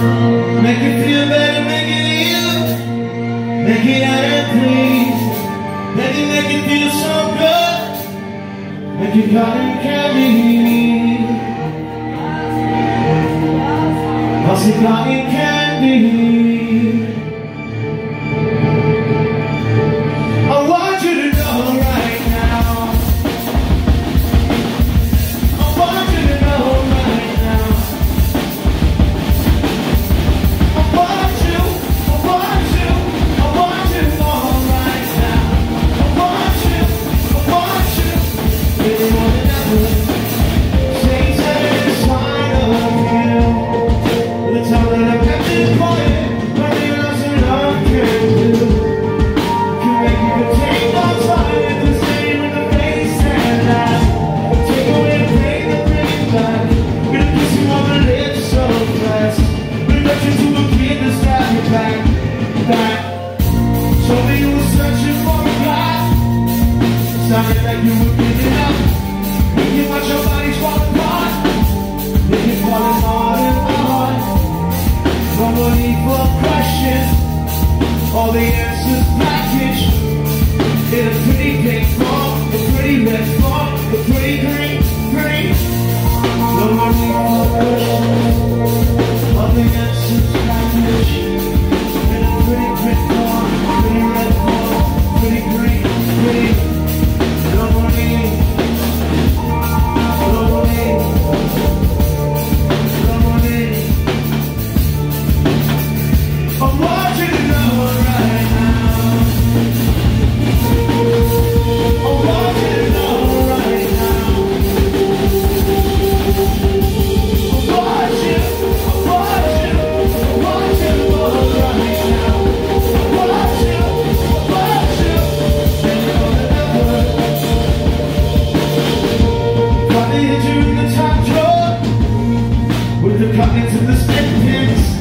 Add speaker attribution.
Speaker 1: Make it feel better, make it you Make it iron please Make it, make it feel so good. Make it cotton candy I'll see cotton candy Maybe you were searching for a that you were giving up. You your body fall apart Then you're falling hard and hard All the answers packaged In a pretty pink form A pretty red form A pretty to the top floor with the comments and the stick pins.